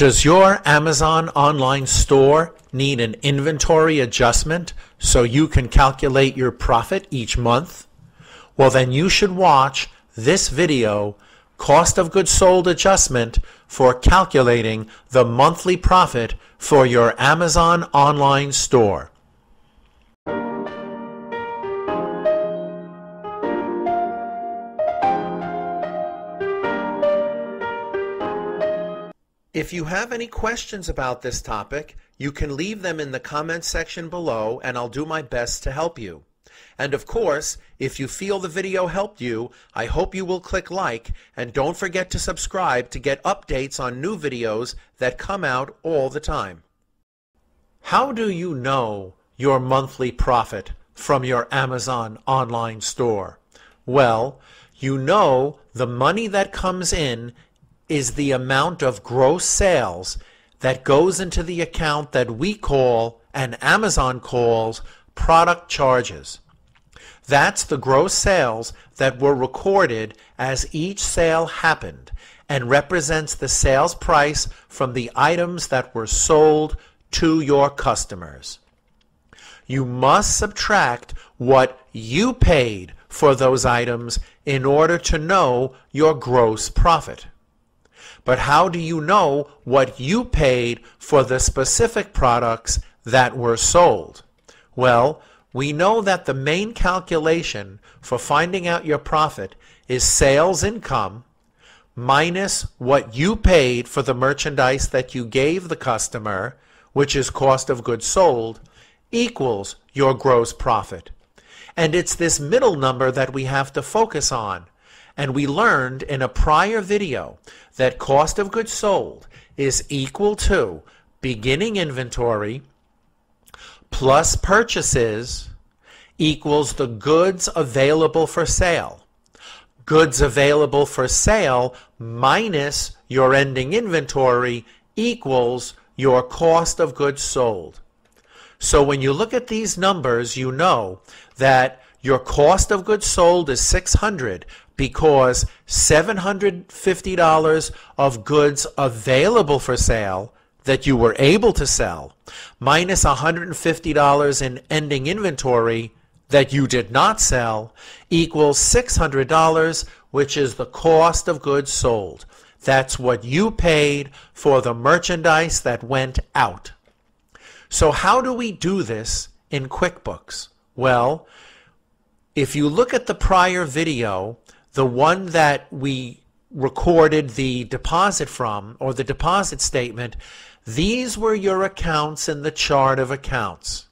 Does your Amazon online store need an inventory adjustment so you can calculate your profit each month? Well, then you should watch this video, Cost of Goods Sold Adjustment for calculating the monthly profit for your Amazon online store. If you have any questions about this topic, you can leave them in the comments section below and I'll do my best to help you. And of course, if you feel the video helped you, I hope you will click like and don't forget to subscribe to get updates on new videos that come out all the time. How do you know your monthly profit from your Amazon online store? Well, you know the money that comes in is the amount of gross sales that goes into the account that we call and Amazon calls product charges. That's the gross sales that were recorded as each sale happened and represents the sales price from the items that were sold to your customers. You must subtract what you paid for those items in order to know your gross profit. But how do you know what you paid for the specific products that were sold? Well, we know that the main calculation for finding out your profit is sales income minus what you paid for the merchandise that you gave the customer, which is cost of goods sold, equals your gross profit. And it's this middle number that we have to focus on. And we learned in a prior video that cost of goods sold is equal to beginning inventory plus purchases equals the goods available for sale. Goods available for sale minus your ending inventory equals your cost of goods sold. So when you look at these numbers, you know that your cost of goods sold is 600 because $750 of goods available for sale that you were able to sell minus $150 in ending inventory that you did not sell equals $600 which is the cost of goods sold. That's what you paid for the merchandise that went out. So how do we do this in QuickBooks? Well, if you look at the prior video, the one that we recorded the deposit from, or the deposit statement, these were your accounts in the chart of accounts.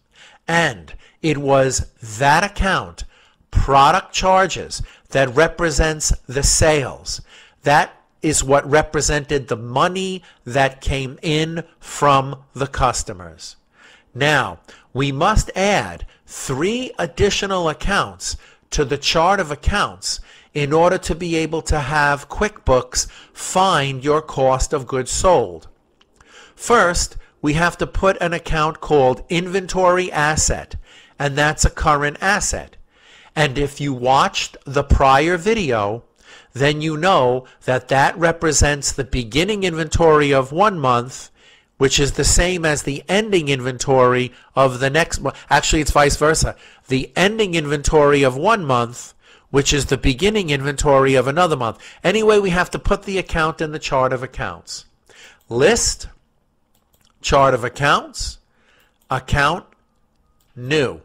And it was that account, product charges, that represents the sales. That is what represented the money that came in from the customers. Now, we must add three additional accounts to the chart of accounts in order to be able to have QuickBooks find your cost of goods sold. First, we have to put an account called inventory asset, and that's a current asset. And if you watched the prior video, then you know that that represents the beginning inventory of one month, which is the same as the ending inventory of the next month. Actually, it's vice versa. The ending inventory of one month which is the beginning inventory of another month. Anyway, we have to put the account in the chart of accounts. List, chart of accounts, account, new.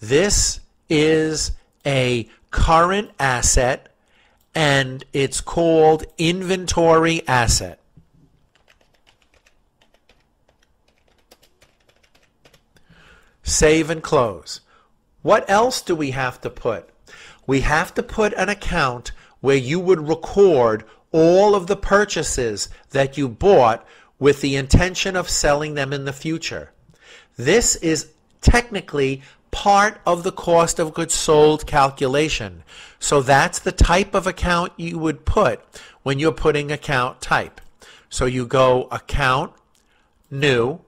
This is a current asset and it's called inventory asset. Save and close. What else do we have to put? We have to put an account where you would record all of the purchases that you bought with the intention of selling them in the future. This is technically part of the cost of goods sold calculation. So that's the type of account you would put when you're putting account type. So you go account, new,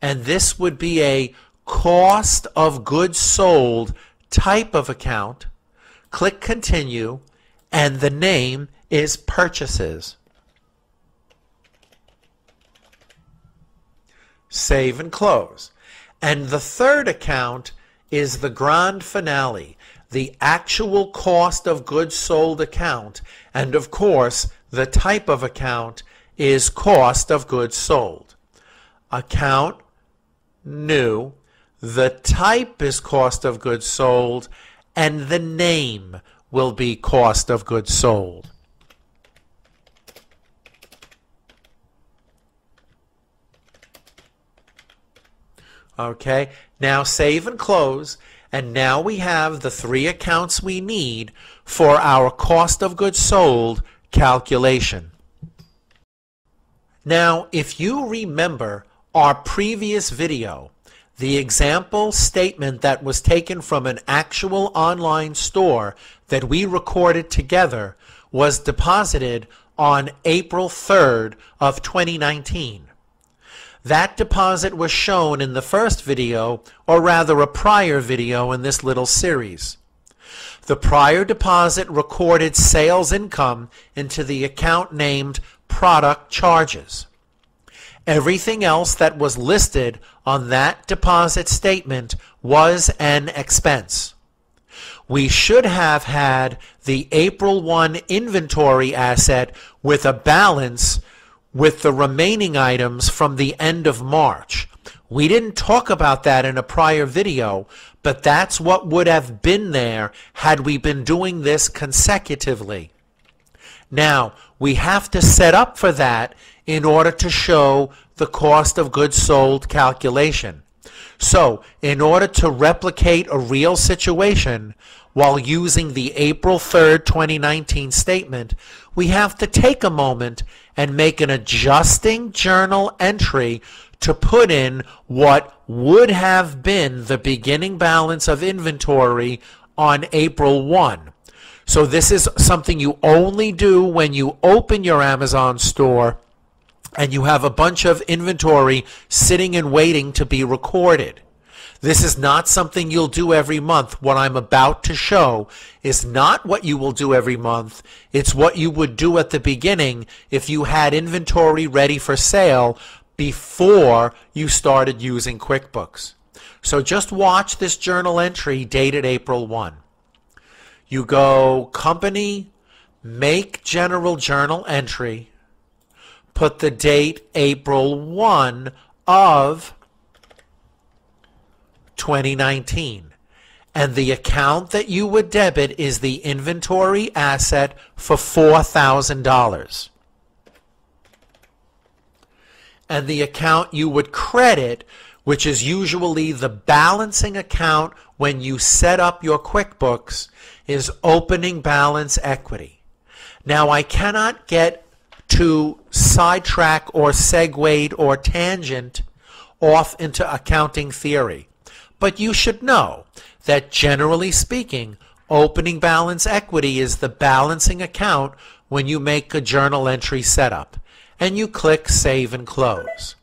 and this would be a cost of goods sold type of account click continue, and the name is purchases. save and close. And the third account is the grand finale, the actual cost of goods sold account. And of course, the type of account is cost of goods sold. Account new, the type is cost of goods sold, and the name will be cost of goods sold. Okay, now save and close. And now we have the three accounts we need for our cost of goods sold calculation. Now, if you remember our previous video, the example statement that was taken from an actual online store that we recorded together was deposited on April 3rd of 2019. That deposit was shown in the first video, or rather a prior video in this little series. The prior deposit recorded sales income into the account named Product Charges. Everything else that was listed on that deposit statement was an expense. We should have had the April 1 inventory asset with a balance with the remaining items from the end of March. We didn't talk about that in a prior video, but that's what would have been there had we been doing this consecutively. Now, we have to set up for that in order to show the cost of goods sold calculation. So, in order to replicate a real situation while using the April 3rd, 2019 statement, we have to take a moment and make an adjusting journal entry to put in what would have been the beginning balance of inventory on April 1. So this is something you only do when you open your Amazon store and you have a bunch of inventory sitting and waiting to be recorded. This is not something you'll do every month. What I'm about to show is not what you will do every month. It's what you would do at the beginning if you had inventory ready for sale before you started using QuickBooks. So just watch this journal entry dated April 1. You go company, make general journal entry, put the date April 1 of 2019. And the account that you would debit is the inventory asset for $4,000. And the account you would credit, which is usually the balancing account when you set up your QuickBooks, is opening balance equity. Now, I cannot get to sidetrack or segue or tangent off into accounting theory. But you should know that generally speaking, opening balance equity is the balancing account when you make a journal entry setup. And you click Save and Close.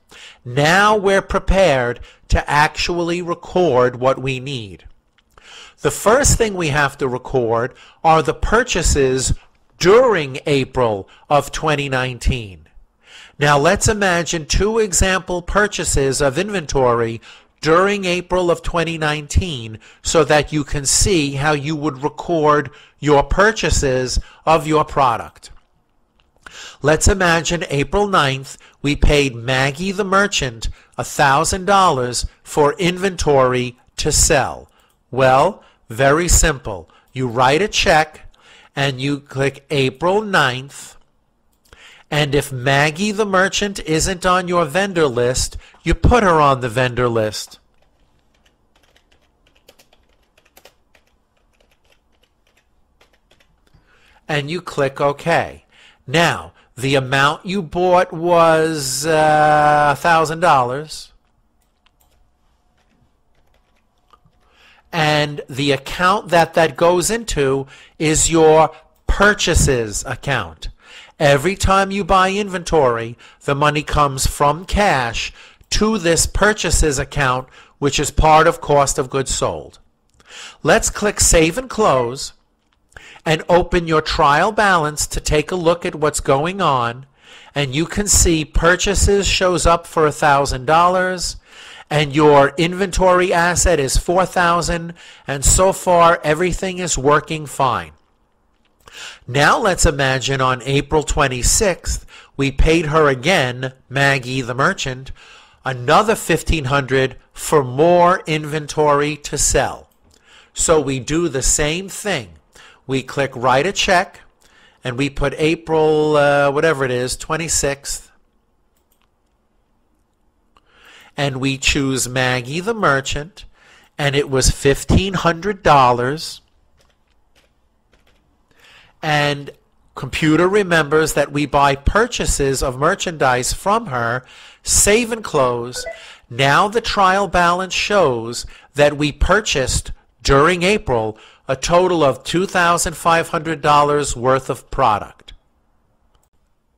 Now we're prepared to actually record what we need. The first thing we have to record are the purchases during April of 2019. Now let's imagine two example purchases of inventory during April of 2019 so that you can see how you would record your purchases of your product. Let's imagine April 9th, we paid Maggie the merchant $1,000 for inventory to sell. Well, very simple. You write a check and you click April 9th and if Maggie the merchant isn't on your vendor list, you put her on the vendor list. And you click OK. Now, the amount you bought was uh, $1,000. And the account that that goes into is your purchases account. Every time you buy inventory, the money comes from cash to this purchases account, which is part of cost of goods sold. Let's click Save and Close and open your trial balance to take a look at what's going on. and you can see purchases shows up for $1,000 and your inventory asset is 4000 and so far everything is working fine. Now let's imagine on April 26th we paid her again, Maggie the merchant, another 1500 for more inventory to sell. So we do the same thing. We click write a check and we put April, uh, whatever it is, 26th. And we choose Maggie the merchant and it was $1,500. And computer remembers that we buy purchases of merchandise from her, save and close. Now the trial balance shows that we purchased during April a total of $2,500 worth of product.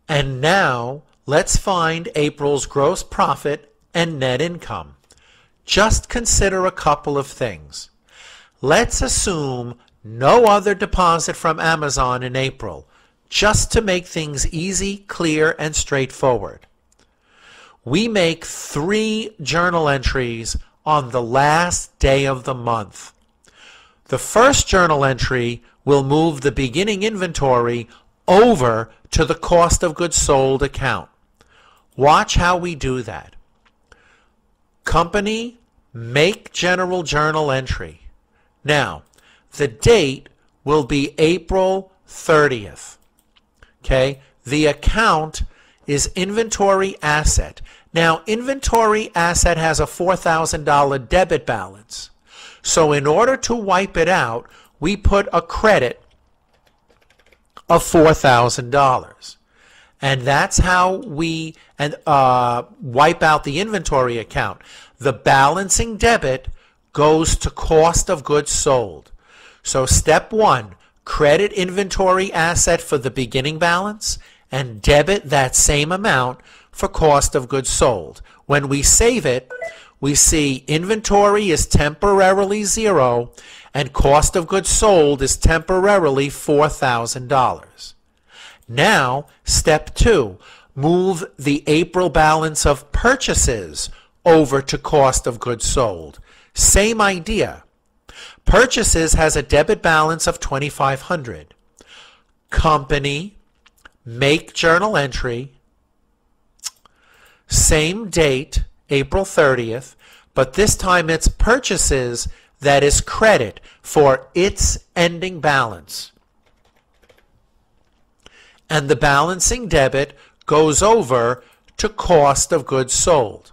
And now let's find April's gross profit and net income. Just consider a couple of things. Let's assume no other deposit from Amazon in April, just to make things easy, clear, and straightforward. We make three journal entries on the last day of the month. The first journal entry will move the beginning inventory over to the cost of goods sold account. Watch how we do that. Company, make general journal entry. Now, the date will be April 30th. Okay, the account is inventory asset. Now, inventory asset has a $4,000 debit balance. So in order to wipe it out, we put a credit of $4,000. And that's how we and, uh, wipe out the inventory account. The balancing debit goes to cost of goods sold. So step one, credit inventory asset for the beginning balance and debit that same amount for cost of goods sold. When we save it, we see inventory is temporarily zero and cost of goods sold is temporarily $4,000. Now, step two, move the April balance of purchases over to cost of goods sold. Same idea. Purchases has a debit balance of 2500 Company, make journal entry, same date, April 30th, but this time it's purchases that is credit for its ending balance. And the balancing debit goes over to cost of goods sold.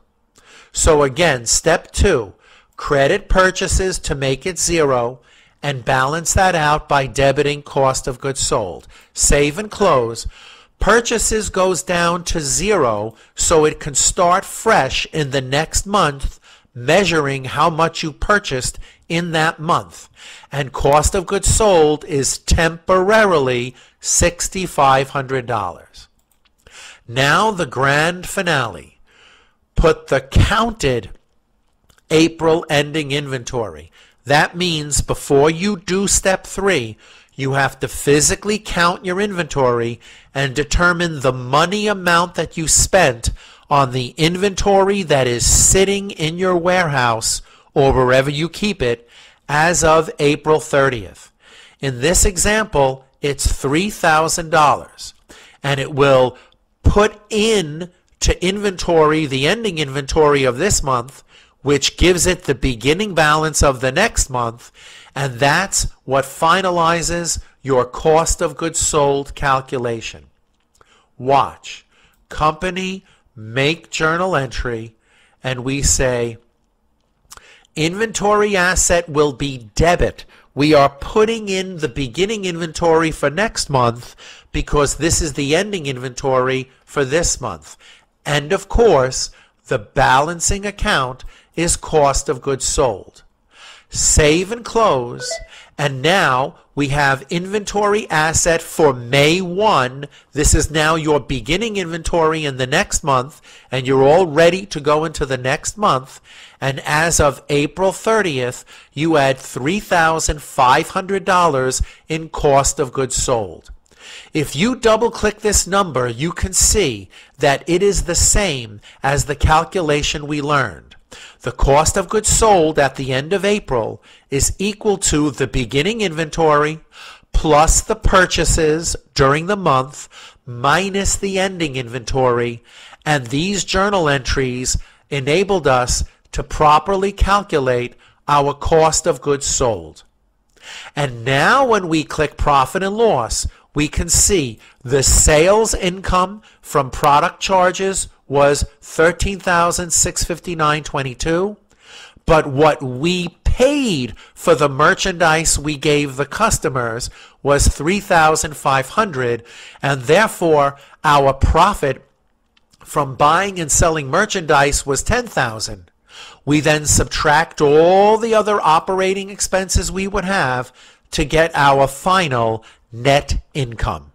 So again, step two, credit purchases to make it zero, and balance that out by debiting cost of goods sold. Save and close. Purchases goes down to zero so it can start fresh in the next month measuring how much you purchased in that month. And cost of goods sold is temporarily $6,500. Now the grand finale. Put the counted April ending inventory. That means before you do step three, you have to physically count your inventory and determine the money amount that you spent on the inventory that is sitting in your warehouse or wherever you keep it as of April 30th. In this example, it's $3,000 and it will put in to inventory the ending inventory of this month which gives it the beginning balance of the next month, and that's what finalizes your cost of goods sold calculation. Watch. Company make journal entry, and we say inventory asset will be debit. We are putting in the beginning inventory for next month because this is the ending inventory for this month. And of course, the balancing account is cost of goods sold. Save and close, and now we have inventory asset for May 1. This is now your beginning inventory in the next month, and you're all ready to go into the next month. And as of April 30th, you add $3,500 in cost of goods sold. If you double click this number, you can see that it is the same as the calculation we learned. The cost of goods sold at the end of April is equal to the beginning inventory plus the purchases during the month minus the ending inventory. And these journal entries enabled us to properly calculate our cost of goods sold. And now when we click profit and loss, we can see the sales income from product charges was 13,659.22, but what we paid for the merchandise we gave the customers was 3,500 and therefore our profit from buying and selling merchandise was 10,000. We then subtract all the other operating expenses we would have to get our final net income.